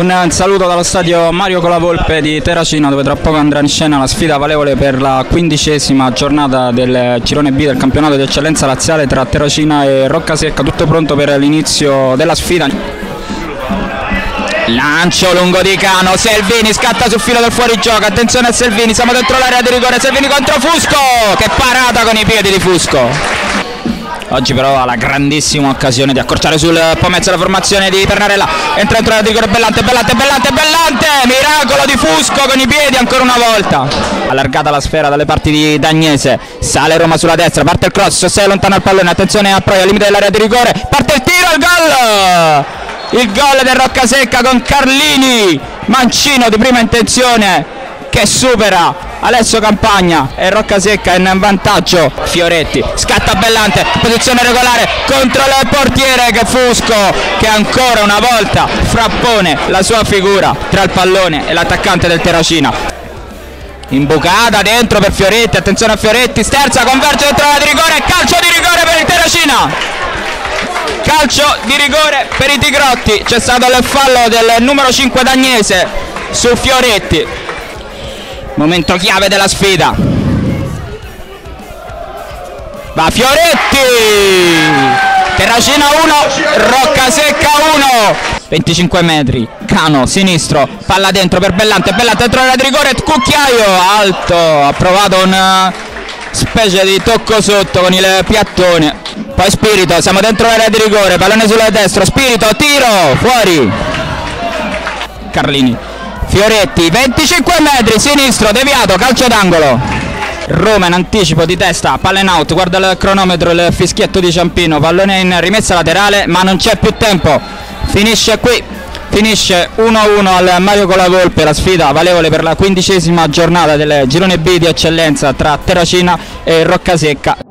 Un saluto dallo stadio Mario Colavolpe di Terracina dove tra poco andrà in scena la sfida valevole per la quindicesima giornata del girone B del campionato di eccellenza laziale tra Terracina e Roccasecca. Tutto pronto per l'inizio della sfida. Lancio lungo di Cano, Selvini scatta sul filo del fuorigioco, attenzione a Selvini, siamo dentro l'area di rigore, Selvini contro Fusco, che parata con i piedi di Fusco. Oggi però ha la grandissima occasione di accorciare sul pomezzo la formazione di Pernarella. Entra dentro la rigore Bellante, Bellante, Bellante, Bellante! Miracolo di Fusco con i piedi ancora una volta. Allargata la sfera dalle parti di Dagnese. Sale Roma sulla destra, parte il cross, sei lontano al pallone, attenzione a Proio, al limite dell'area di rigore. Parte il tiro, il gol! Il gol del Roccasecca con Carlini. Mancino di prima intenzione che supera Alessio Campagna e Roccasecca in vantaggio. Fioretti scatta Bellante posizione regolare contro il portiere che che ancora una volta frappone la sua figura tra il pallone e l'attaccante del Terracina. Imbucata dentro per Fioretti attenzione a Fioretti sterza converge dentro la di rigore calcio di rigore per il Terracina. Calcio di rigore per i Tigrotti c'è stato il fallo del numero 5 Dagnese su Fioretti momento chiave della sfida. Va Fioretti! Terracina 1 Roccasecca 1 25 metri Cano sinistro palla dentro per Bellante Bellante dentro la rigore Cucchiaio alto ha provato una specie di tocco sotto con il piattone. Poi Spirito siamo dentro l'area di rigore pallone sulla destra Spirito tiro fuori. Carlini Fioretti 25 metri sinistro deviato calcio d'angolo. Roma in anticipo di testa palla in out guarda il cronometro il fischietto di Ciampino pallone in rimessa laterale ma non c'è più tempo. Finisce qui finisce 1-1 al Mario Colagolpe la sfida valevole per la quindicesima giornata del girone B di eccellenza tra Terracina e Roccasecca